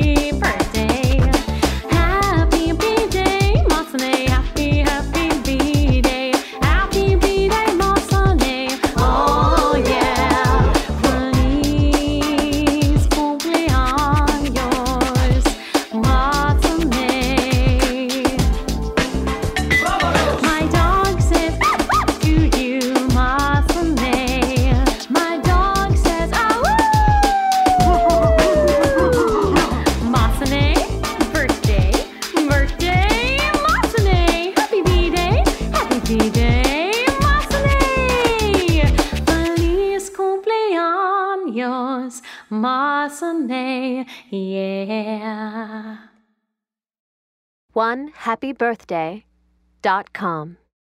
happy. yours, Martha May, yeah. One happy birthday dot com.